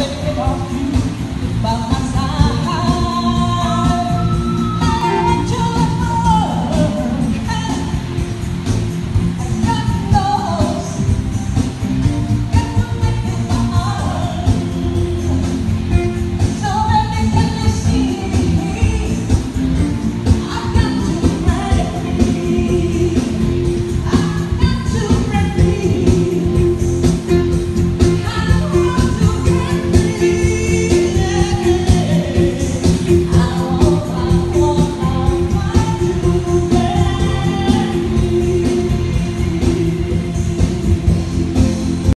tem que